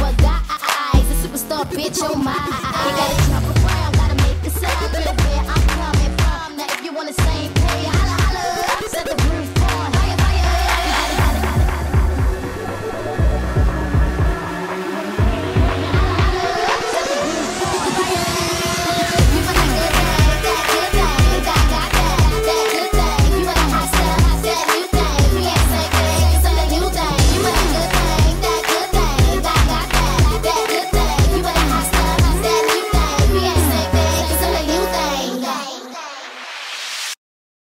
But got a superstar bitch on my eyes. got a drop